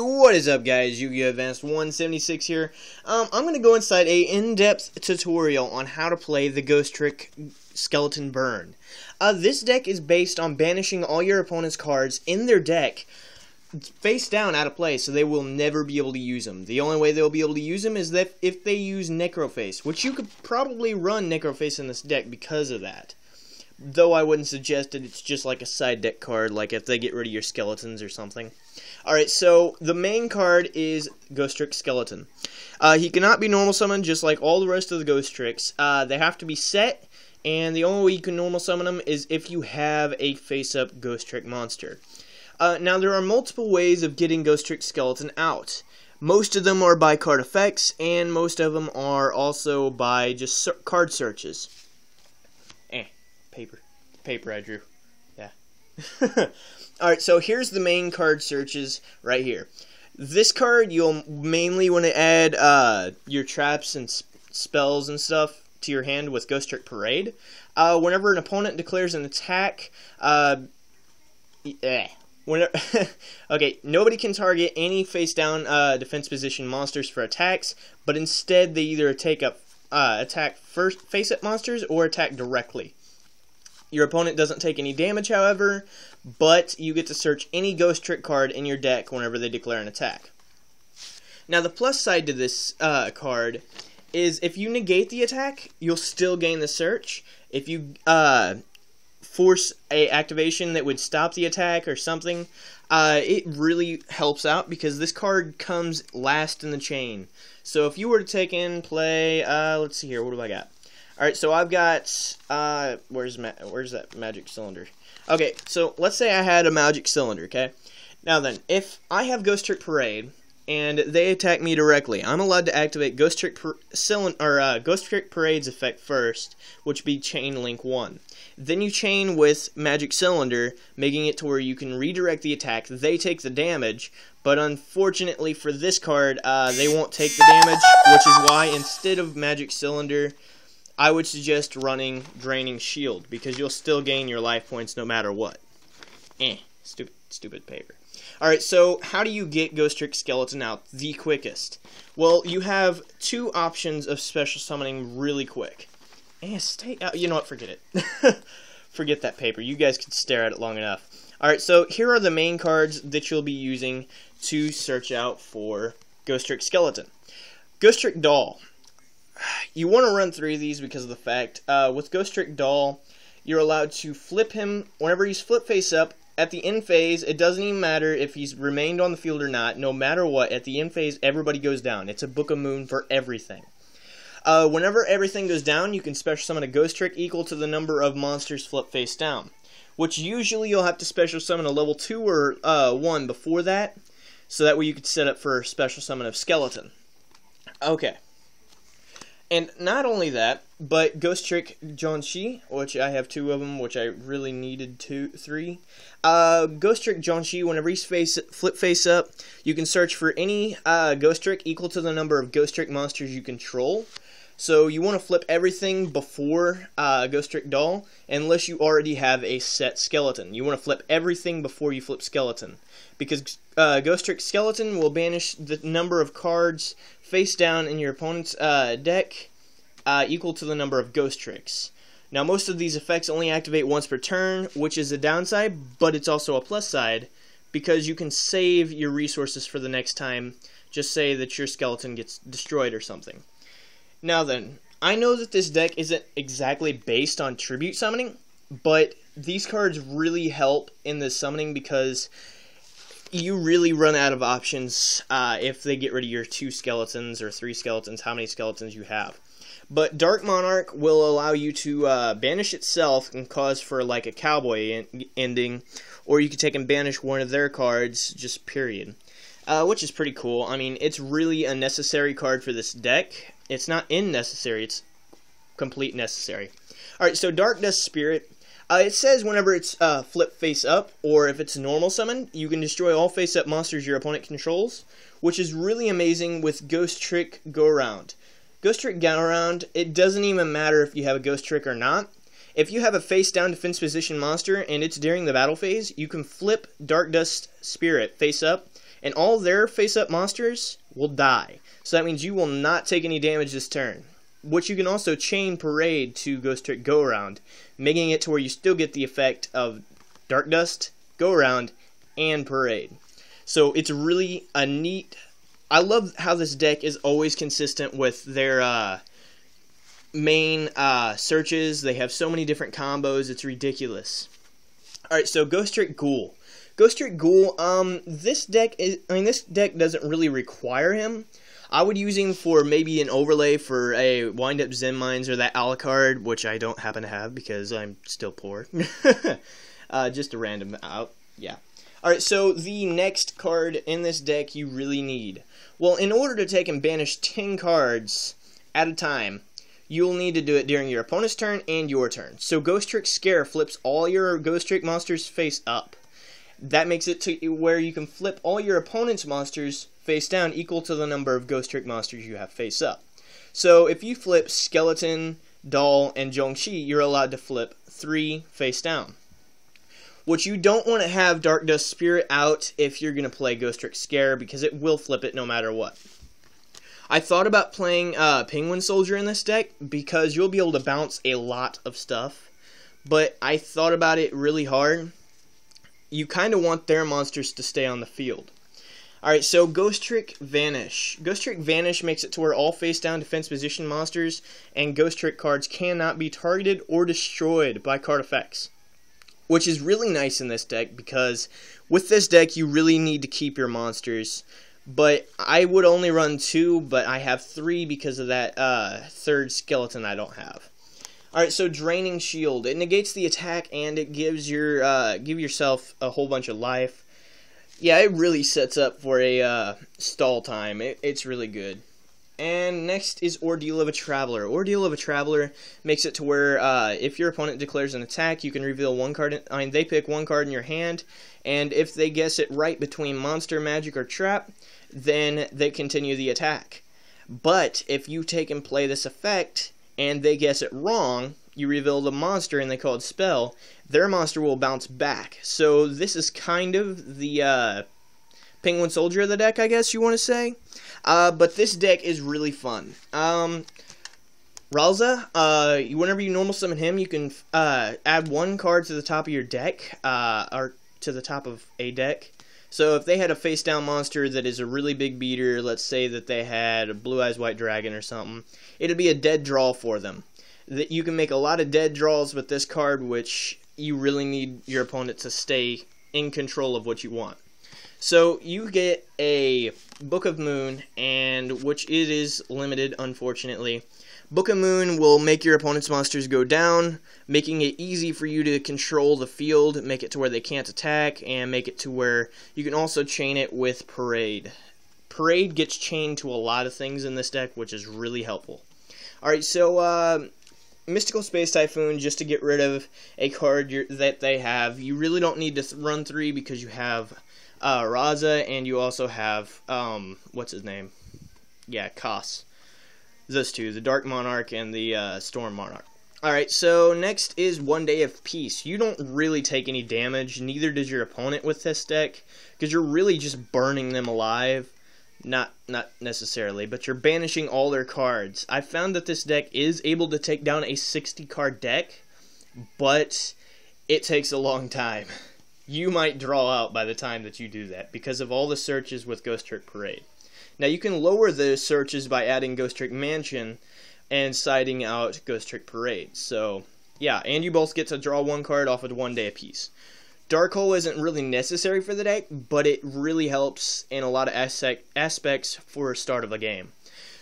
What is up guys, Yu-Gi-Oh! Advanced 176 here. Um, I'm going to go inside a in-depth tutorial on how to play the Ghostrick Skeleton Burn. Uh, this deck is based on banishing all your opponent's cards in their deck face down out of play, so they will never be able to use them. The only way they'll be able to use them is that if they use Necroface, which you could probably run Necroface in this deck because of that. Though I wouldn't suggest it, it's just like a side deck card, like if they get rid of your skeletons or something. Alright, so the main card is Ghostrick Skeleton. Uh, he cannot be normal summoned just like all the rest of the Ghostricks. Uh, they have to be set, and the only way you can normal summon them is if you have a face-up Ghostrick monster. Uh, now, there are multiple ways of getting Ghostrick Skeleton out. Most of them are by card effects, and most of them are also by just card searches Eh, paper. Paper I drew. Yeah. Alright, so here's the main card searches right here. This card, you'll mainly want to add uh, your traps and spells and stuff to your hand with Ghostrick Parade. Uh, whenever an opponent declares an attack, uh, eh, whenever, okay, nobody can target any face-down uh, defense position monsters for attacks, but instead they either take up uh, attack first face-up monsters or attack directly. Your opponent doesn't take any damage, however, but you get to search any Ghostrick card in your deck whenever they declare an attack. Now, the plus side to this uh, card is if you negate the attack, you'll still gain the search. If you uh, force a activation that would stop the attack or something, uh, it really helps out because this card comes last in the chain. So if you were to take in play, uh, let's see here, what do I got? All right, so I've got uh, where's ma where's that magic cylinder? Okay, so let's say I had a magic cylinder. Okay, now then, if I have Ghostrick Parade and they attack me directly, I'm allowed to activate Ghostrick per or uh, Ghostrick Parade's effect first, which be Chain Link One. Then you chain with Magic Cylinder, making it to where you can redirect the attack. They take the damage, but unfortunately for this card, uh, they won't take the damage, which is why instead of Magic Cylinder, I would suggest running Draining Shield because you'll still gain your life points no matter what. Eh, stupid, stupid paper. Alright, so how do you get Ghostrick Skeleton out the quickest? Well, you have two options of special summoning really quick. Eh, stay out. You know what, forget it. forget that paper. You guys can stare at it long enough. Alright, so here are the main cards that you'll be using to search out for Ghostrick Skeleton. Ghostrick Doll you want to run three of these because of the fact uh, with Ghostrick Doll, you're allowed to flip him whenever he's flip face up. At the end phase, it doesn't even matter if he's remained on the field or not. No matter what, at the end phase, everybody goes down. It's a Book of Moon for everything. Uh, whenever everything goes down, you can special summon a Ghostrick equal to the number of monsters flip face down. Which usually you'll have to special summon a level 2 or uh, 1 before that. So that way you could set up for a special summon of Skeleton. Okay. And not only that, but Ghostrick Shi, which I have two of them, which I really needed two, three. Uh, Ghostrick Shi, whenever he's face flip face up, you can search for any uh, Ghostrick equal to the number of Ghostrick monsters you control. So you want to flip everything before uh, Ghostrick Doll, unless you already have a set skeleton. You want to flip everything before you flip skeleton, because uh, Ghostrick Skeleton will banish the number of cards face down in your opponent's uh, deck uh, equal to the number of Ghostricks. Now, most of these effects only activate once per turn, which is a downside, but it's also a plus side, because you can save your resources for the next time. Just say that your skeleton gets destroyed or something. Now then, I know that this deck isn't exactly based on tribute summoning, but these cards really help in the summoning because you really run out of options uh, if they get rid of your two skeletons or three skeletons, how many skeletons you have. But Dark Monarch will allow you to uh, banish itself and cause for like a cowboy en ending, or you could take and banish one of their cards, just period. Uh, which is pretty cool. I mean, it's really a necessary card for this deck. It's not in necessary, it's complete necessary. Alright, so Dark Dust Spirit uh, it says whenever it's uh, flip face up, or if it's normal summon, you can destroy all face up monsters your opponent controls, which is really amazing with Ghostrick Go Around. Ghostrick Go Around, it doesn't even matter if you have a Ghostrick or not. If you have a face down defense position monster and it's during the battle phase, you can flip Dark Dust Spirit face up, and all their face-up monsters will die. So that means you will not take any damage this turn. Which you can also chain Parade to Ghostrick Go Around, making it to where you still get the effect of Dark Dust, Go Around, and Parade. So it's really a neat. I love how this deck is always consistent with their uh, main uh, searches. They have so many different combos. It's ridiculous. All right, so Ghostrick Ghoul. Ghostrick Ghoul. Um, this deck is. I mean, this deck doesn't really require him. I would use him for maybe an overlay for a wind up Zenmaines or that Alucard, which I don't happen to have because I'm still poor. uh, just a random out. Yeah. Alright, so the next card in this deck you really need. Well, in order to take and banish 10 cards at a time, you'll need to do it during your opponent's turn and your turn. So Ghostrick Scare flips all your Ghostrick monsters face up. That makes it to where you can flip all your opponent's monsters face down equal to the number of Ghostrick monsters you have face up. So if you flip Skeleton, Doll, and Jiangshi, you're allowed to flip three face down. What you don't want to have Dark Dust Spirit out if you're going to play Ghostrick Scare because it will flip it no matter what. I thought about playing uh, Penguin Soldier in this deck because you'll be able to bounce a lot of stuff, but I thought about it really hard. You kind of want their monsters to stay on the field. Alright, so Ghostrick Vanish. Ghostrick Vanish makes it to where all face down defense position monsters and Ghostrick cards cannot be targeted or destroyed by card effects. Which is really nice in this deck because with this deck you really need to keep your monsters. But I would only run two, but I have three because of that uh, third skeleton I don't have. Alright, so Draining Shield. It negates the attack and it gives your uh, give yourself a whole bunch of life yeah, it really sets up for a uh, stall time. It, it's really good. And next is Ordeal of a Traveler. Ordeal of a Traveler makes it to where uh, if your opponent declares an attack, you can reveal one card. In, I mean, they pick one card in your hand, and if they guess it right between monster, magic, or trap, then they continue the attack. But if you take and play this effect, and they guess it wrong, you reveal the monster and they call it spell, their monster will bounce back. So this is kind of the uh, Penguin Soldier of the deck, I guess you want to say. Uh, but this deck is really fun. Um, Raiza, uh, whenever you normal summon him, you can uh, add one card to the top of your deck, uh, or to the top of a deck. So if they had a face down monster that is a really big beater, let's say that they had a Blue Eyes White Dragon or something, it'd be a dead draw for them that you can make a lot of dead draws with this card, which you really need your opponent to stay in control of what you want. So you get a Book of Moon, and which it is limited, unfortunately. Book of Moon will make your opponent's monsters go down, making it easy for you to control the field, make it to where they can't attack, and make it to where you can also chain it with Parade. Parade gets chained to a lot of things in this deck, which is really helpful. Alright, so uh, Mystical Space Typhoon just to get rid of a card that they have. You really don't need to th run three because you have uh, Raiza and you also have um, what's his name? Yeah, Koss. Those two, the Dark Monarch and the uh, Storm Monarch. Alright, so next is One Day of Peace. You don't really take any damage, neither does your opponent with this deck, because you're really just burning them alive. Not not necessarily, but you're banishing all their cards. I found that this deck is able to take down a 60 card deck, but it takes a long time. You might draw out by the time that you do that because of all the searches with Ghostrick Parade. Now you can lower the searches by adding Ghostrick Mansion and siding out Ghostrick Parade. So yeah, and you both get to draw one card off of one day apiece. Dark Hole isn't really necessary for the deck, but it really helps in a lot of aspects for a start of a game.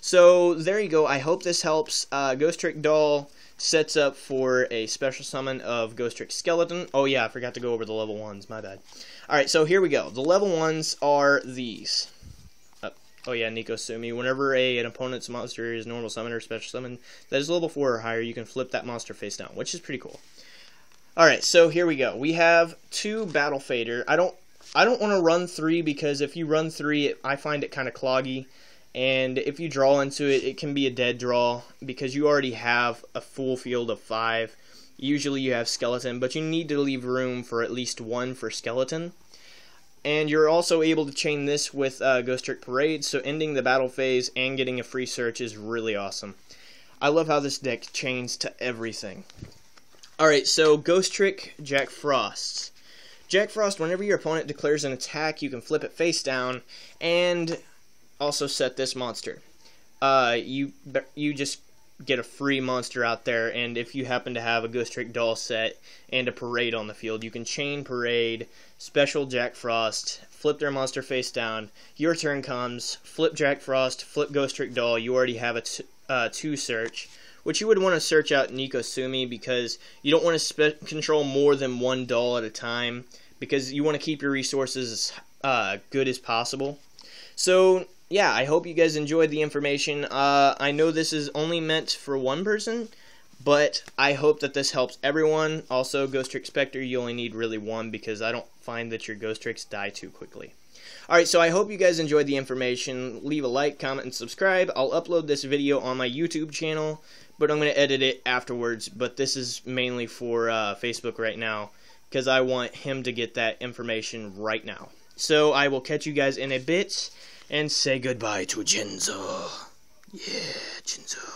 So there you go. I hope this helps. Uh, Ghostrick Doll sets up for a special summon of Ghostrick Skeleton. Oh yeah, I forgot to go over the level ones. My bad. All right, so here we go. The level ones are these. Oh yeah, Nico Sumi. Whenever a, an opponent's monster is normal summon or special summon that is level 4 or higher, you can flip that monster face down, which is pretty cool. Alright, so here we go. We have two Battle Fader. I don't I don't want to run three because if you run three, it, I find it kind of cloggy. And if you draw into it, it can be a dead draw because you already have a full field of five. Usually you have skeleton, but you need to leave room for at least one for skeleton. And you're also able to chain this with uh, Ghostrick Parade, so ending the battle phase and getting a free search is really awesome. I love how this deck chains to everything. Alright, so Ghostrick Jack Frost. Jack Frost, whenever your opponent declares an attack, you can flip it face down and also set this monster. Uh, you you just get a free monster out there, and if you happen to have a Ghostrick doll set and a Parade on the field, you can chain Parade, special Jack Frost, flip their monster face down. Your turn comes, flip Jack Frost, flip Ghostrick doll. You already have a uh, two search, which you would want to search out Nico Sumi because you don't want to control more than one doll at a time because you want to keep your resources as uh, good as possible. So yeah, I hope you guys enjoyed the information. Uh, I know this is only meant for one person, but I hope that this helps everyone. Also, Ghostrick Spectre, you only need really one because I don't find that your Ghostricks die too quickly. Alright, so I hope you guys enjoyed the information. Leave a like, comment, and subscribe. I'll upload this video on my YouTube channel, but I'm going to edit it afterwards. But this is mainly for uh, Facebook right now because I want him to get that information right now. So I will catch you guys in a bit and say goodbye to Jinzo. Yeah, Jinzo.